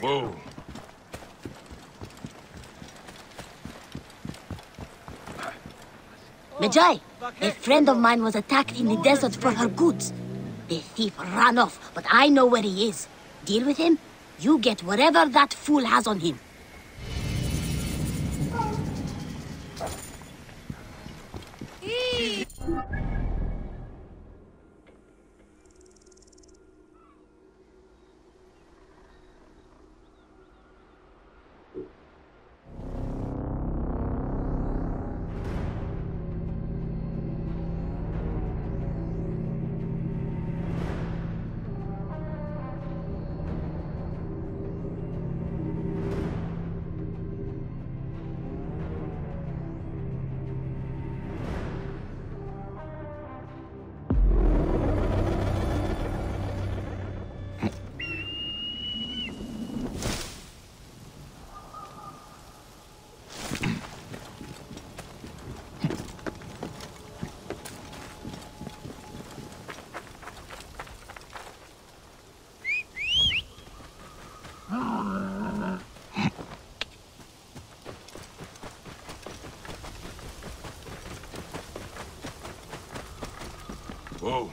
Whoa. Medjay, a friend of mine was attacked in the desert for her goods. The thief ran off, but I know where he is. Deal with him, you get whatever that fool has on him. Whoa.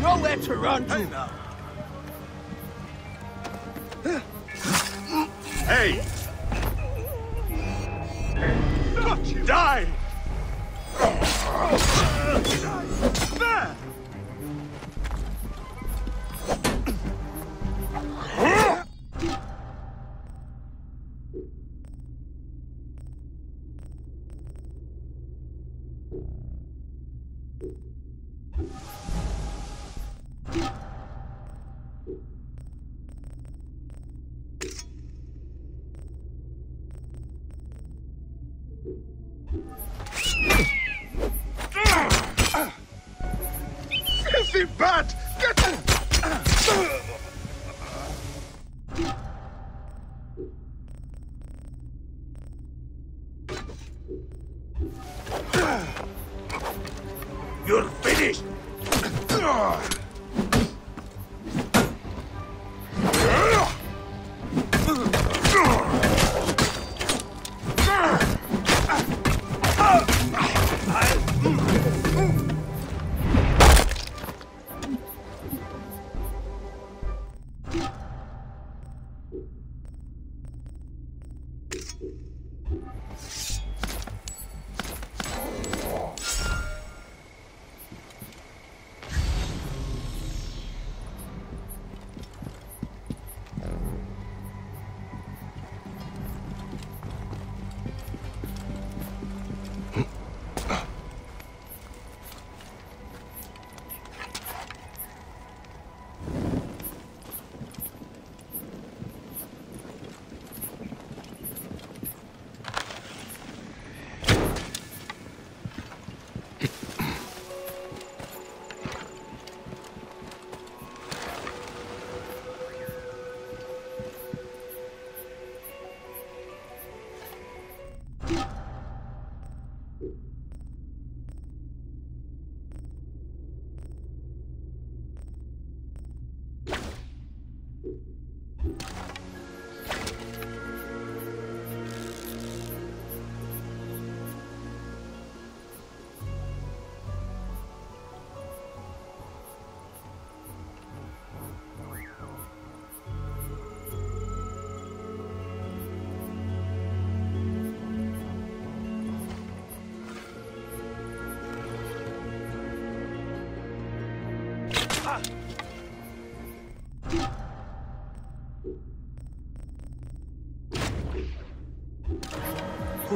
Nowhere to run to. Hey! Die! bad! Ugh.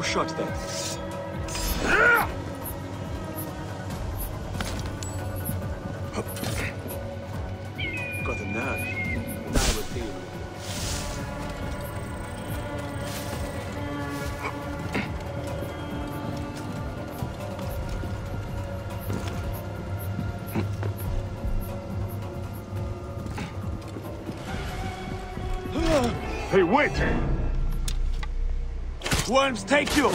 Shot them? Got a nerve. Hey, wait! Worms take you!